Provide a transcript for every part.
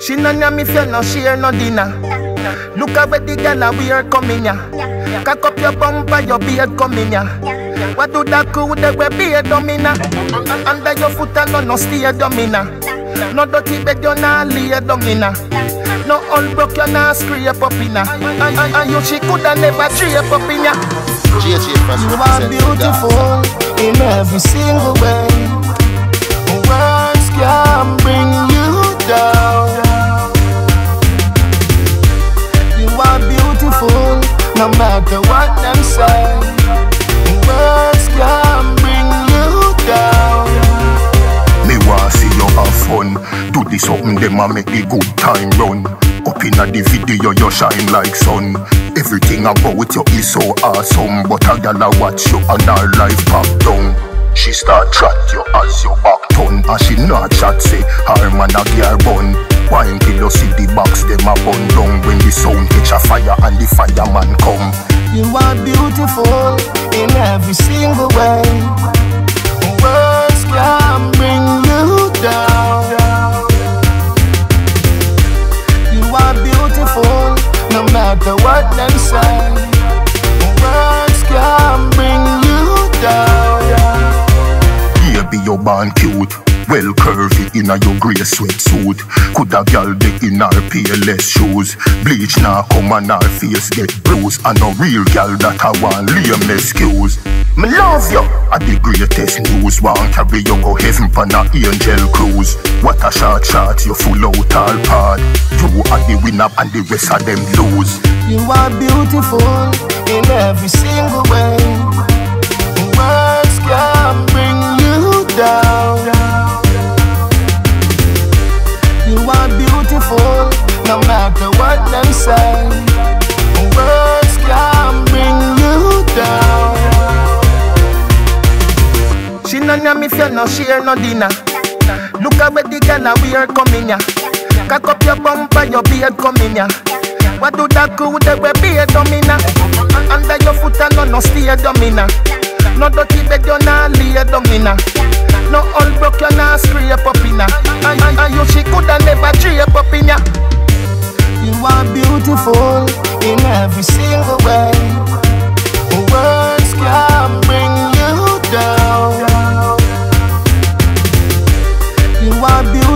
She no name if you no share no dinner. Look at where the gal a wear coming ya. Cock up your bumper, your beard coming ya. What do that cool the way beard domina? Under your foot alone no steer domina. No dirty bed you nah lay domina. No all broke you nah scrape up inna. And, and, and you she coulda never drape up inna. You are represents the dance. beautiful in every single way. Words can no matter what them say. Words can bring you down. Me want see you have fun. Do this something them a make the good time run. Up inna the video you shine like sun. Everything about you is so awesome, but a gal a watch you and her life pop down. She start chat you as your back turn, and she not chat say her man a gear bun. Wine till you see the box them a bun down when the sound fire and the fireman come. You are beautiful in every single way. Words can bring you down. You are beautiful no matter what them say. Words can bring you down. Baby, you're born cute. Well curvy in a your grey sweatsuit. Could a gal be in her PLS shoes? Bleach now come and her face get bruised. And a real gal that I want lame excuse. Me love you, a the greatest news. Want carry you go heaven for a angel cruise. What a short shot, you full out all part. You are the winner and the rest of them lose. You are beautiful in every single way. She none of me if you no share no dinner. Look at where the girl we are coming ya. Cock up your bumper, your beard coming ya. What do that crew that we beard domina? Under your foot and no no steer domina. No dirty bed you nah lay domina. No old broke you nah scrape up inna. And, and, and you she coulda never drape up inna. You are beautiful in every single way.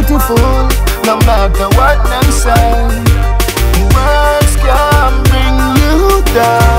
beautiful, no matter what them say. Words can bring you down.